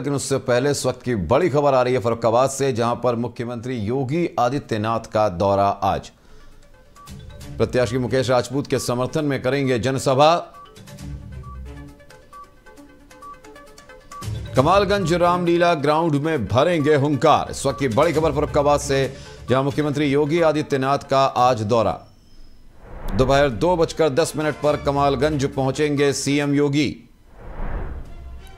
लेकिन उससे पहले इस वक्त की बड़ी खबर आ रही है फरुखाबाद से, जहाँ पर मुख्यमंत्री योगी आदित्यनाथ का दौरा आज। प्रत्याशी मुकेश राजपूत के समर्थन में करेंगे जनसभा। कमालगंज रामलीला ग्राउंड में भरेंगे हुंकार। इस वक्त की बड़ी खबर फरुखाबाद से, जहाँ मुख्यमंत्री योगी आदित्यनाथ का आज दौरा। दोपहर दो बजकर दस मिनट पर कमालगंज पहुँचेंगे सीएम योगी।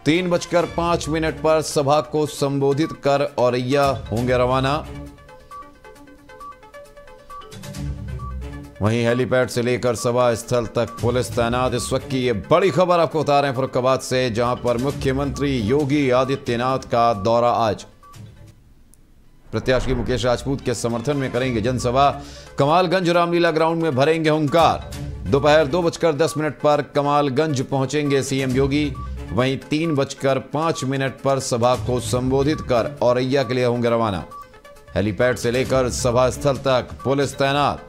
तीन बजकर पाँच मिनट पर सभा को संबोधित कर औरैया होंगे रवाना। वहीं हेलीपैड से लेकर सभा स्थल तक पुलिस तैनात। इस वक्त की ये बड़ी खबर आपको बता रहे हैं फरुखाबाद से, जहाँ पर मुख्यमंत्री योगी आदित्यनाथ का दौरा आज। प्रत्याशी मुकेश राजपूत के समर्थन में करेंगे जनसभा। कमालगंज रामलीला ग्राउंड में भरेंगे हुंकार। दोपहर दो बजकर दस मिनट पर कमालगंज पहुँचेंगे सीएम योगी। वहीं तीन बजकर पाँच मिनट पर सभा को संबोधित कर औरैया के लिए होंगे रवाना। हेलीपैड से लेकर सभा स्थल तक पुलिस तैनात।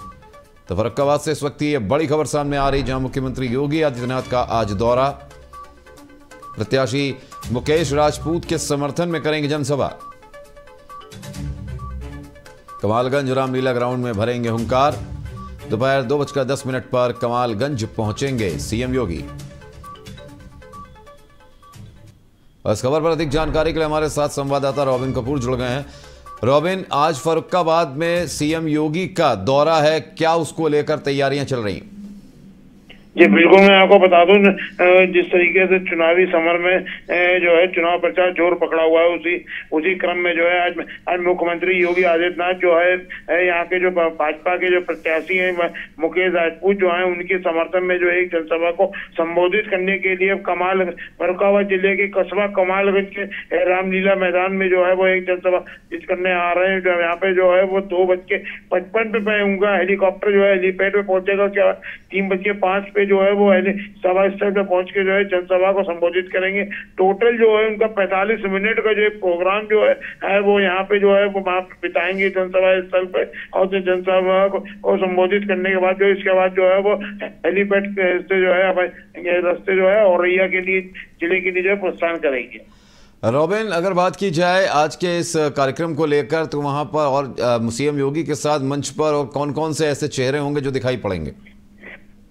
तो फरक्काबाद से इस वक्त ये बड़ी खबर सामने आ रही, जहाँ मुख्यमंत्री योगी आदित्यनाथ का आज दौरा। प्रत्याशी मुकेश राजपूत के समर्थन में करेंगे जनसभा। कमालगंज रामलीला ग्राउंड में भरेंगे हुंकार। दोपहर दो बजकर दस मिनट पर कमालगंज पहुँचेंगे सीएम योगी। इस खबर पर अधिक जानकारी के लिए हमारे साथ संवाददाता रॉबिन कपूर जुड़ गए हैं। रॉबिन, आज फरुखाबाद में सीएम योगी का दौरा है। क्या उसको लेकर तैयारियाँ चल रही जी, बिल्कुल मैं आपको बता दूँ जिस तरीके से चुनावी समर में जो है चुनाव प्रचार ज़ोर पकड़ा हुआ है, उसी उसी क्रम में जो है आज आज मुख्यमंत्री योगी आदित्यनाथ जो है यहाँ के जो भाजपा के जो प्रत्याशी हैं मुकेश राजपूत जो है, उनके समर्थन में जो है एक जनसभा को संबोधित करने के लिए कमाल फरुखाबाद ज़िले के कस्बा कमालगंज के रामलीला मैदान में जो है वो एक जनसभा जिस करने आ रहे हैं यहाँ पे जो है वो दो बज के पचपन पे उनका हेलीकॉप्टर जो है हेलीपैड पे पहुंचेगा क्या तीन बज के पाँच पे जो है वो सभा स्थल पे पहुँच के जो है जनसभा को संबोधित करेंगे। टोटल जो है उनका पैंतालीस मिनट का जो प्रोग्राम जो है, है वो यहाँ पे जो है वो वहाँ बिताएँगे जनसभा स्थल पे और जनसभा को संबोधित करने के बाद जो इसके बाद जो है वो हेलीपैड से जो है रस्ते जो है औरैया के लिए ज़िले के लिए जो प्रस्थान करेंगे। रॉबिन अगर बात की जाए आज के इस कार्यक्रम को लेकर तो वहाँ पर और सीएम योगी के साथ मंच पर और कौन कौन से ऐसे चेहरे होंगे जो दिखाई पड़ेंगे?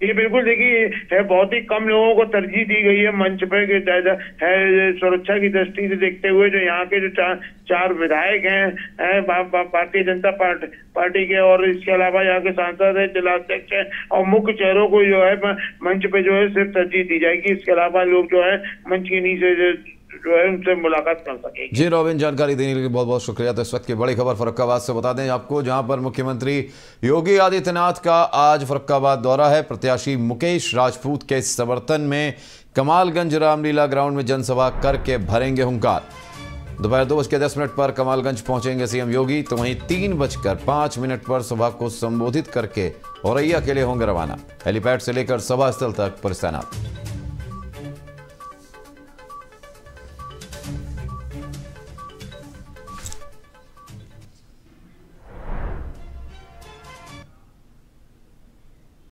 ये बिल्कुल देखिए बहुत ही कम लोगों को तरजीह दी गई है मंच पे है सुरक्षा की दृष्टि से देखते हुए जो यहाँ के जो चार चार विधायक हैं है, भारतीय जनता पार्टी पार्टी के और इसके अलावा यहाँ के सांसद है जिला अध्यक्ष है और मुख्य चेहरों को जो है मंच पे जो है सिर्फ़ तरजीह दी जाएगी। इसके अलावा लोग जो है मंच के नीचे जो है, उनसे मुलाकात कर सकेगी। जी, रॉबिन, जानकारी देने के लिए बहुत बहुत शुक्रिया। तो इस वक्त की बड़ी खबर फरुखाबाद से बता दें आपको, जहाँ पर मुख्यमंत्री योगी आदित्यनाथ का आज फरुखाबाद दौरा है। प्रत्याशी मुकेश राजपूत के समर्थन में कमालगंज रामलीला ग्राउंड में जनसभा करके भरेंगे हुंकार। दोपहर दो बजकर दस मिनट पर कमालगंज पहुँचेंगे सीएम योगी तो वहीं तीन बजकर पाँच मिनट पर सभा को संबोधित करके औरैया के लिए होंगे रवाना। हेलीपैड से लेकर सभा स्थल तक पुलिस तैनात।